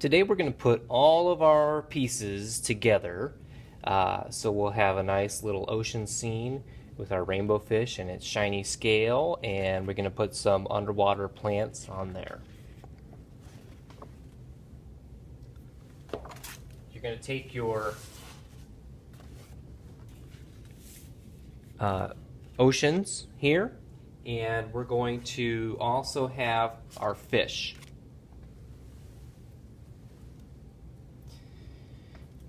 Today we're going to put all of our pieces together. Uh, so we'll have a nice little ocean scene with our rainbow fish and its shiny scale and we're going to put some underwater plants on there. You're going to take your uh, oceans here and we're going to also have our fish.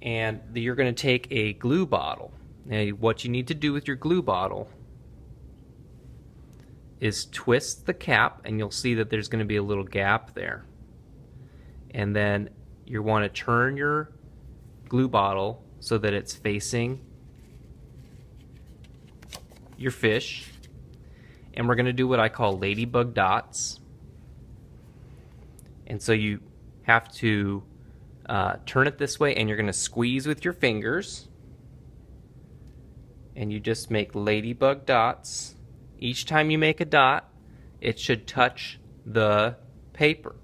And you're going to take a glue bottle. Now, what you need to do with your glue bottle is twist the cap, and you'll see that there's going to be a little gap there. And then you want to turn your glue bottle so that it's facing your fish. And we're going to do what I call ladybug dots. And so you have to uh, turn it this way and you're going to squeeze with your fingers and you just make ladybug dots. Each time you make a dot, it should touch the paper.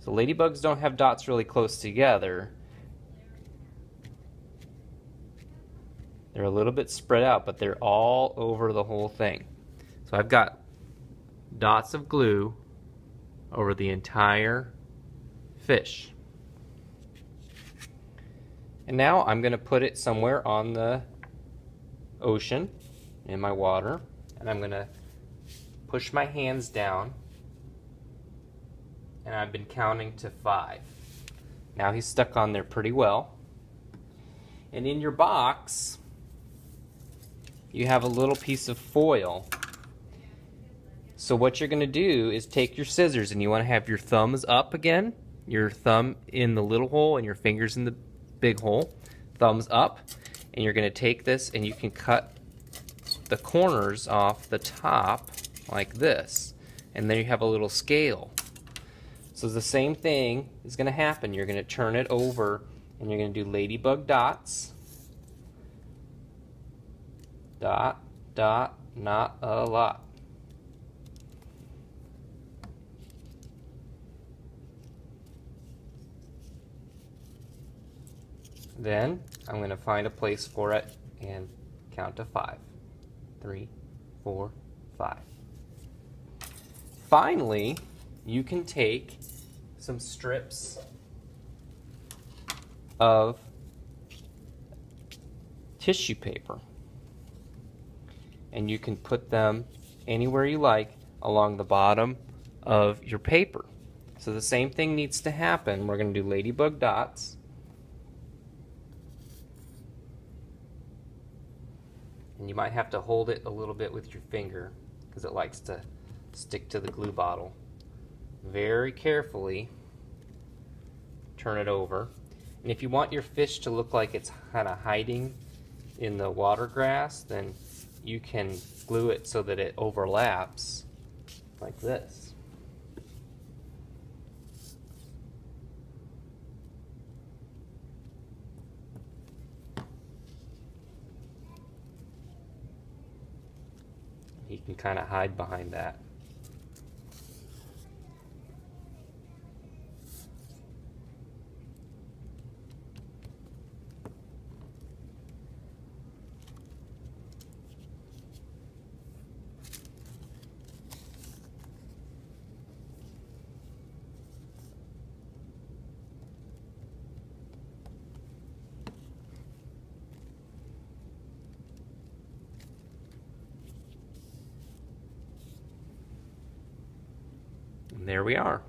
So ladybugs don't have dots really close together. They're a little bit spread out, but they're all over the whole thing. So I've got dots of glue over the entire fish. And now I'm going to put it somewhere on the ocean in my water and I'm going to push my hands down and I've been counting to five. Now he's stuck on there pretty well. And in your box you have a little piece of foil so what you're going to do is take your scissors and you want to have your thumbs up again, your thumb in the little hole and your fingers in the big hole, thumbs up, and you're going to take this and you can cut the corners off the top like this. And then you have a little scale. So the same thing is going to happen. You're going to turn it over and you're going to do ladybug dots. Dot, dot, not a lot. Then I'm going to find a place for it and count to five. Three, four, five. Finally, you can take some strips of tissue paper and you can put them anywhere you like along the bottom of your paper. So the same thing needs to happen. We're going to do ladybug dots and you might have to hold it a little bit with your finger because it likes to stick to the glue bottle. Very carefully turn it over. And if you want your fish to look like it's kind of hiding in the water grass, then you can glue it so that it overlaps like this. He can kind of hide behind that. There we are.